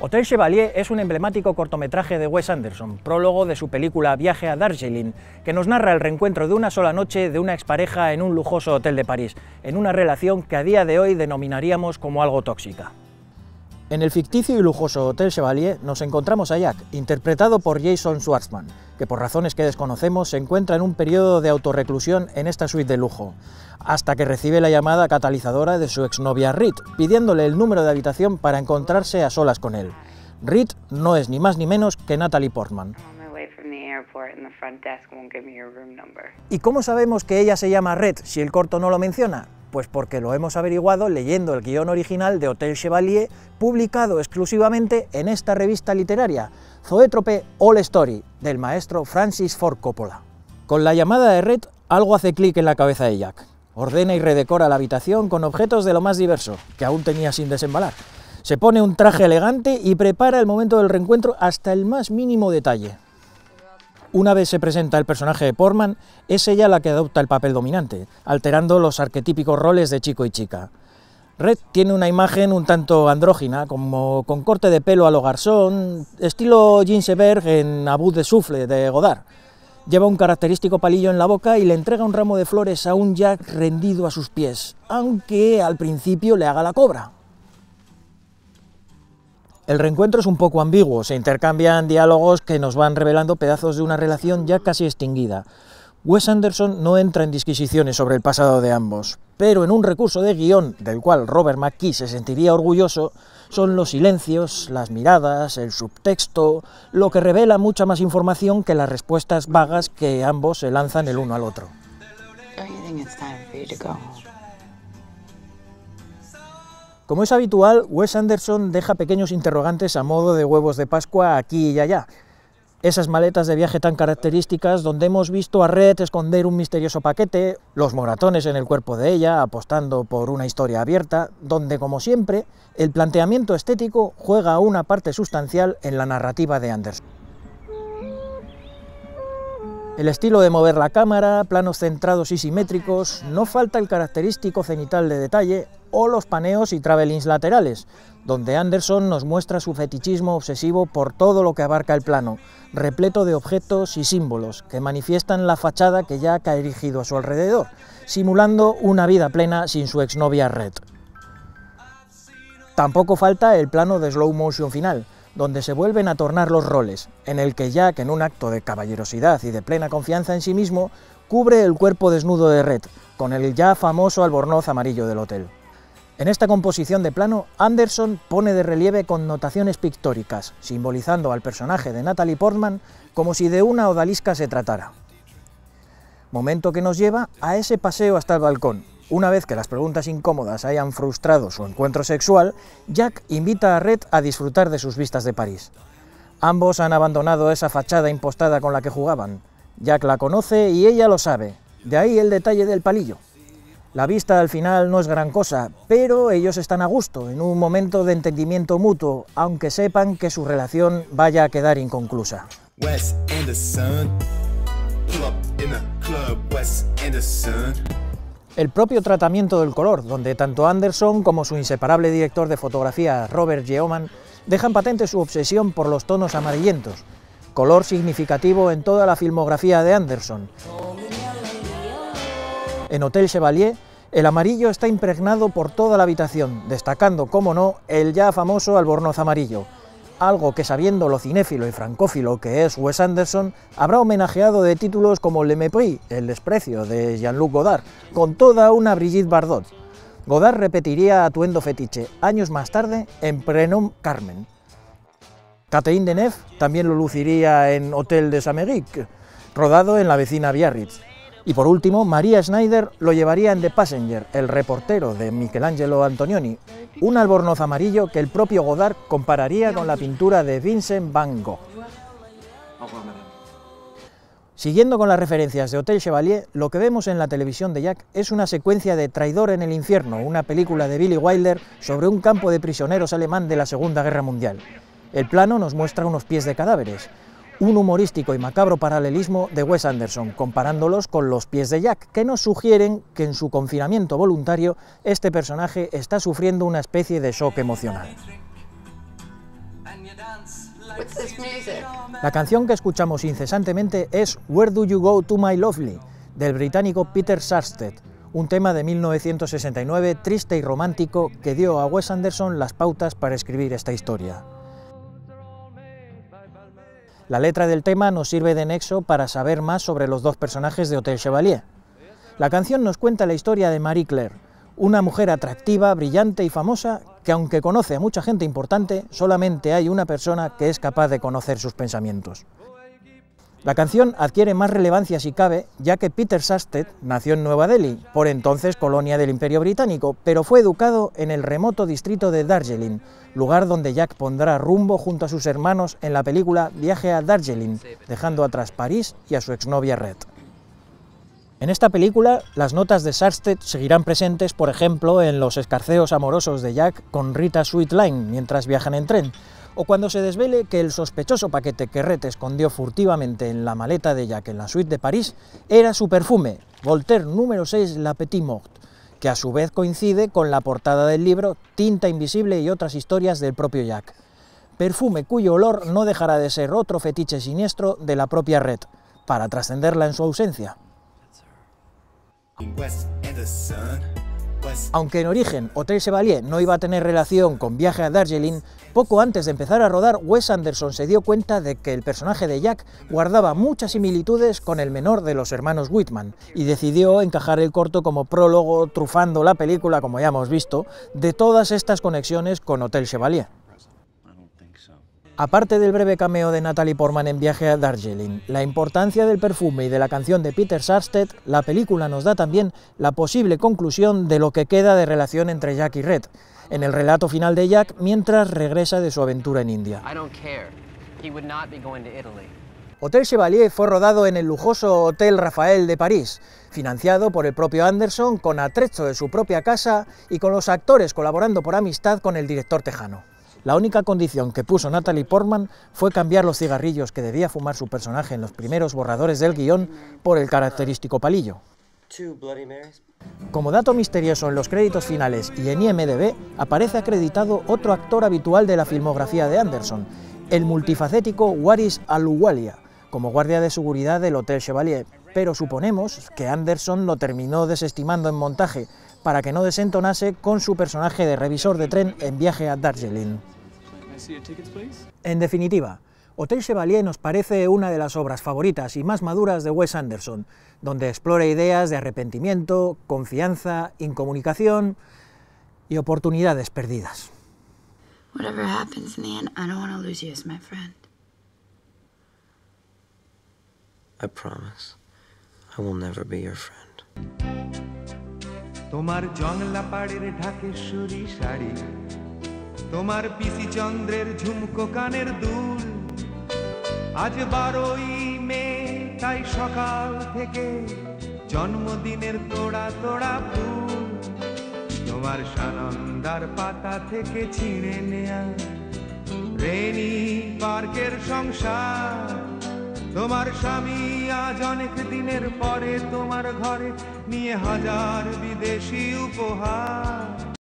Hotel Chevalier es un emblemático cortometraje de Wes Anderson, prólogo de su película Viaje a Darjeeling, que nos narra el reencuentro de una sola noche de una expareja en un lujoso hotel de París, en una relación que a día de hoy denominaríamos como algo tóxica. En el ficticio y lujoso Hotel Chevalier nos encontramos a Jack, interpretado por Jason Schwartzman, que por razones que desconocemos se encuentra en un periodo de autorreclusión en esta suite de lujo, hasta que recibe la llamada catalizadora de su exnovia Reed, pidiéndole el número de habitación para encontrarse a solas con él. Reed no es ni más ni menos que Natalie Portman. ¿Y cómo sabemos que ella se llama Red si el corto no lo menciona? Pues porque lo hemos averiguado leyendo el guion original de Hotel Chevalier, publicado exclusivamente en esta revista literaria, Zoétrope All Story, del maestro Francis Ford Coppola. Con la llamada de Red, algo hace clic en la cabeza de Jack. Ordena y redecora la habitación con objetos de lo más diverso, que aún tenía sin desembalar. Se pone un traje elegante y prepara el momento del reencuentro hasta el más mínimo detalle. Una vez se presenta el personaje de Portman, es ella la que adopta el papel dominante, alterando los arquetípicos roles de chico y chica. Red tiene una imagen un tanto andrógina, como con corte de pelo a lo garzón, estilo Ginseberg en Abu de Souffle de Godard. Lleva un característico palillo en la boca y le entrega un ramo de flores a un Jack rendido a sus pies, aunque al principio le haga la cobra. El reencuentro es un poco ambiguo, se intercambian diálogos que nos van revelando pedazos de una relación ya casi extinguida. Wes Anderson no entra en disquisiciones sobre el pasado de ambos, pero en un recurso de guion del cual Robert McKee se sentiría orgulloso, son los silencios, las miradas, el subtexto, lo que revela mucha más información que las respuestas vagas que ambos se lanzan el uno al otro. Como es habitual, Wes Anderson deja pequeños interrogantes a modo de huevos de Pascua aquí y allá. Esas maletas de viaje tan características donde hemos visto a Red esconder un misterioso paquete, los moratones en el cuerpo de ella apostando por una historia abierta, donde como siempre el planteamiento estético juega una parte sustancial en la narrativa de Anderson. El estilo de mover la cámara, planos centrados y simétricos, no falta el característico cenital de detalle o los paneos y travelings laterales, donde Anderson nos muestra su fetichismo obsesivo por todo lo que abarca el plano, repleto de objetos y símbolos que manifiestan la fachada que ya ha erigido a su alrededor, simulando una vida plena sin su exnovia Red. Tampoco falta el plano de slow motion final, donde se vuelven a tornar los roles, en el que Jack, en un acto de caballerosidad y de plena confianza en sí mismo, cubre el cuerpo desnudo de Red, con el ya famoso albornoz amarillo del hotel. En esta composición de plano, Anderson pone de relieve connotaciones pictóricas, simbolizando al personaje de Natalie Portman como si de una odalisca se tratara. Momento que nos lleva a ese paseo hasta el balcón, una vez que las preguntas incómodas hayan frustrado su encuentro sexual, Jack invita a Red a disfrutar de sus vistas de París. Ambos han abandonado esa fachada impostada con la que jugaban. Jack la conoce y ella lo sabe, de ahí el detalle del palillo. La vista al final no es gran cosa, pero ellos están a gusto, en un momento de entendimiento mutuo, aunque sepan que su relación vaya a quedar inconclusa. El propio tratamiento del color, donde tanto Anderson como su inseparable director de fotografía Robert Yeoman dejan patente su obsesión por los tonos amarillentos, color significativo en toda la filmografía de Anderson. En Hotel Chevalier, el amarillo está impregnado por toda la habitación, destacando, como no, el ya famoso albornoz amarillo, algo que sabiendo lo cinéfilo y francófilo que es Wes Anderson, habrá homenajeado de títulos como Le Mépris, El desprecio, de Jean-Luc Godard, con toda una Brigitte Bardot. Godard repetiría atuendo fetiche años más tarde en Prenom Carmen. Catherine Deneuve también lo luciría en Hotel de Sameric, rodado en la vecina Biarritz. Y por último, María Schneider lo llevaría en The Passenger, el reportero de Michelangelo Antonioni, un albornoz amarillo que el propio Godard compararía con la pintura de Vincent van Gogh. Siguiendo con las referencias de Hotel Chevalier, lo que vemos en la televisión de Jack es una secuencia de Traidor en el infierno, una película de Billy Wilder sobre un campo de prisioneros alemán de la Segunda Guerra Mundial. El plano nos muestra unos pies de cadáveres, un humorístico y macabro paralelismo de Wes Anderson, comparándolos con los pies de Jack, que nos sugieren que en su confinamiento voluntario este personaje está sufriendo una especie de shock emocional. La canción que escuchamos incesantemente es Where Do You Go to My Lovely, del británico Peter Sarsted, un tema de 1969 triste y romántico que dio a Wes Anderson las pautas para escribir esta historia. La letra del tema nos sirve de nexo para saber más sobre los dos personajes de Hotel Chevalier. La canción nos cuenta la historia de Marie Claire, una mujer atractiva, brillante y famosa que aunque conoce a mucha gente importante, solamente hay una persona que es capaz de conocer sus pensamientos. La canción adquiere más relevancia si cabe, ya que Peter Sasted nació en Nueva Delhi, por entonces colonia del Imperio Británico, pero fue educado en el remoto distrito de Darjeeling, lugar donde Jack pondrá rumbo junto a sus hermanos en la película Viaje a Darjeeling, dejando atrás París y a su exnovia Red. En esta película, las notas de Sarsted seguirán presentes, por ejemplo, en los escarceos amorosos de Jack con Rita Sweetline mientras viajan en tren, o cuando se desvele que el sospechoso paquete que Red escondió furtivamente en la maleta de Jack en la suite de París era su perfume, Voltaire número 6 La Petite Morte, que a su vez coincide con la portada del libro Tinta Invisible y otras historias del propio Jack. Perfume cuyo olor no dejará de ser otro fetiche siniestro de la propia Red, para trascenderla en su ausencia. Aunque en origen Hotel Chevalier no iba a tener relación con Viaje a Darjeeling, poco antes de empezar a rodar, Wes Anderson se dio cuenta de que el personaje de Jack guardaba muchas similitudes con el menor de los hermanos Whitman, y decidió encajar el corto como prólogo, trufando la película, como ya hemos visto, de todas estas conexiones con Hotel Chevalier. Aparte del breve cameo de Natalie Portman en Viaje a Darjeeling, la importancia del perfume y de la canción de Peter Sarsted, la película nos da también la posible conclusión de lo que queda de relación entre Jack y Red, en el relato final de Jack mientras regresa de su aventura en India. Hotel Chevalier fue rodado en el lujoso Hotel Rafael de París, financiado por el propio Anderson con atrecho de su propia casa y con los actores colaborando por amistad con el director tejano. La única condición que puso Natalie Portman fue cambiar los cigarrillos que debía fumar su personaje en los primeros borradores del guion por el característico palillo. Como dato misterioso en los créditos finales y en IMDb aparece acreditado otro actor habitual de la filmografía de Anderson, el multifacético Waris Aluwalia, como guardia de seguridad del Hotel Chevalier, pero suponemos que Anderson lo terminó desestimando en montaje para que no desentonase con su personaje de revisor de tren en viaje a Darjeeling. En definitiva, Hotel Chevalier nos parece una de las obras favoritas y más maduras de Wes Anderson, donde explora ideas de arrepentimiento, confianza, incomunicación y oportunidades perdidas. Whatever happens in the end, I don't want to lose you as my friend. I promise. I will never be your friend. তোমার জংলা পাড়ের ঢাকেশ্বরী শাড়ি তোমার পিসি চন্দ্রের ঝুমকো কানের দুল। আজ বারোই মে, তাই সকাল থেকে জন্মদিনের তোড়া তোড়া ফুল। তোমার সানন্দার পাতা থেকে ছিঁড়ে নেয়া রেনি পার্কের সংসার। তোমার স্বামী আজ অনেক দিনের পরে তোমার ঘরে নিয়ে হাজার বিদেশি উপহার।